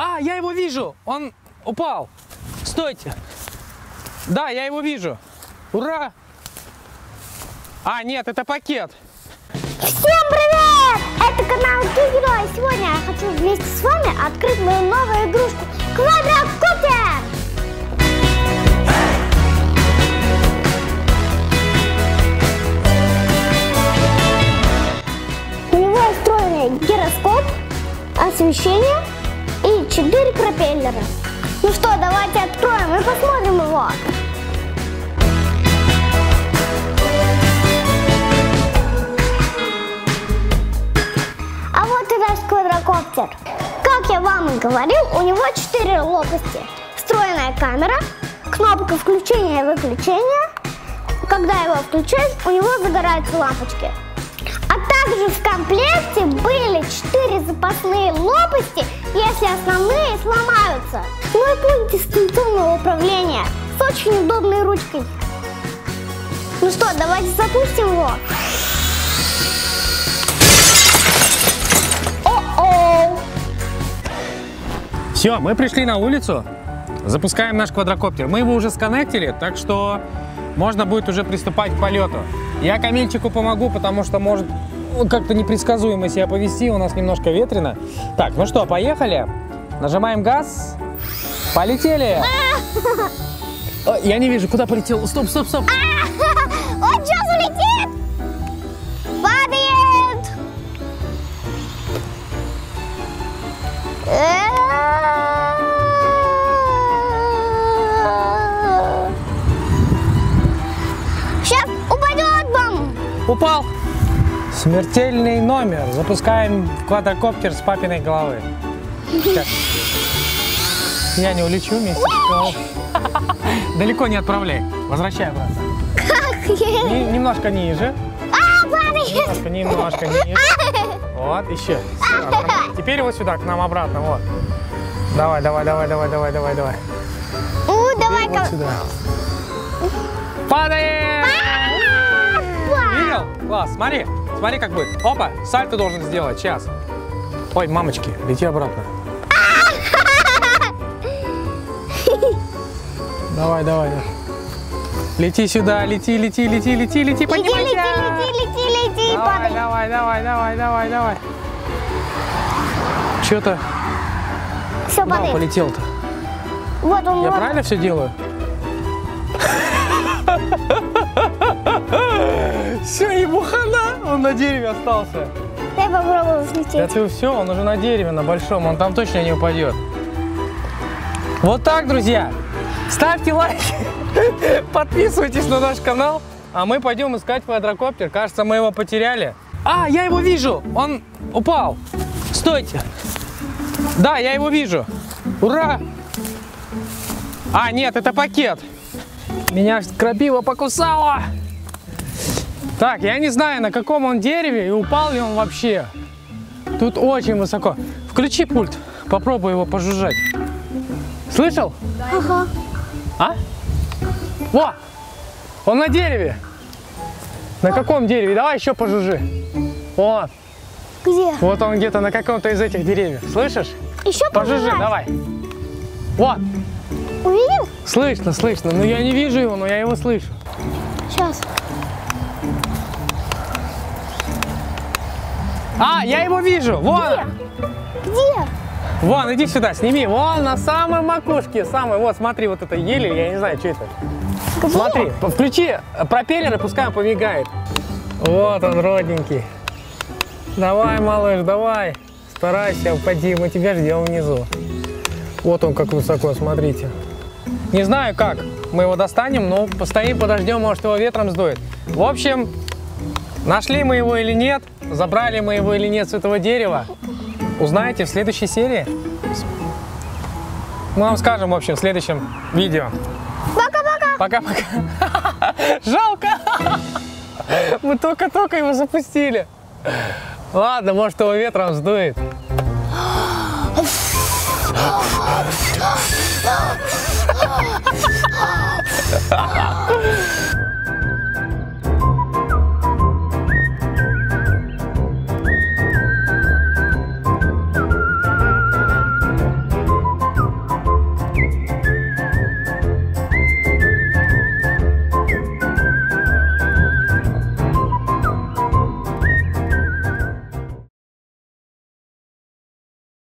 А, я его вижу! Он упал! Стойте! Да, я его вижу! Ура! А, нет, это пакет! Всем привет! Это канал Герой. Сегодня я хочу вместе с вами открыть мою новую игрушку Квадрокоптер! У него встроенный гироскоп, освещение и 4 пропеллера. Ну что, давайте откроем и посмотрим его. А вот и наш квадрокоптер. Как я вам и говорил, у него 4 лопасти. Встроенная камера, кнопка включения и выключения. Когда его включаешь, у него загораются лампочки. А также в комплекте были 4 запасные лопасти, если основные сломаются. Ну и пульт дистанционного управления с очень удобной ручкой. Ну что, давайте запустим его. О-оу! Все, мы пришли на улицу, запускаем наш квадрокоптер. Мы его уже сконнектили, так что можно будет уже приступать к полету. Я Камильчику помогу, потому что может как-то непредсказуемо себя повести, у нас немножко ветрено. Так, ну что, поехали. Нажимаем газ. Полетели. О, я не вижу, куда полетел. Стоп, стоп, стоп. Он сейчас улетит! Падает! Сейчас упадет вам! Упал. Смертельный номер. Запускаем квадрокоптер с папиной головы. Сейчас. Я не улечу вместе. Далеко не отправляй. Возвращай обратно. Как? Ни- немножко ниже. А! Немножко, немножко ниже. Вот, еще. Теперь вот сюда, к нам обратно. Вот. Давай, давай, давай, давай, давай, давай, давай. У, Вот давай-ка. сюда. Падаем! Видел? Класс, смотри. Смотри, как будет. Опа, сальто должен сделать. Сейчас. Ой, мамочки, лети обратно. Давай, давай, давай. Лети сюда, лети, лети, лети, лети, лети, Лети, лети, поднимайся. лети, лети, лети, Давай, давай, давай, давай, давай, давай. Что-то Все, падает. полетел-то? Вот он, Я вот. правильно все делаю? Все, ему хана, он на дереве остался. Дай попробую взлететь. Это все, он уже на дереве, на большом, он там точно не упадет. Вот так, друзья. Ставьте лайки, подписывайтесь на наш канал, а мы пойдем искать квадрокоптер. Кажется, мы его потеряли. А, я его вижу, он упал. Стойте. Да, я его вижу. Ура! А, нет, это пакет. Меня крапива покусала. Так, я не знаю, на каком он дереве и упал ли он вообще. Тут очень высоко. Включи пульт, попробуй его пожужжать. Слышал? Ага. А? Во! Он на дереве. На каком дереве? Давай еще пожужжи. Вот. Где? Вот он где-то на каком-то из этих деревьев. Слышишь? Еще Пожужжи, давай. Вот. Увидел? Слышно, слышно. Но я не вижу его, но я его слышу. Сейчас. А, я его вижу. Вон. Где? Вон, иди сюда, сними. Вон, на самой макушке. Самой. Вот, смотри, вот это еле. Я не знаю, что это. Где? Смотри, включи пропеллер и пускай он помигает. Вот он, родненький. Давай, малыш, давай. Старайся, упади, мы тебя ждем внизу. Вот он как высоко, смотрите. Не знаю как мы его достанем, но постоим, подождем, может его ветром сдует. В общем, нашли мы его или нет, забрали мы его или нет с этого дерева, узнаете в следующей серии. Мы вам скажем, в общем, в следующем видео. Пока-пока. Пока-пока. Жалко. Мы только-только его запустили. Ладно, может его ветром сдует.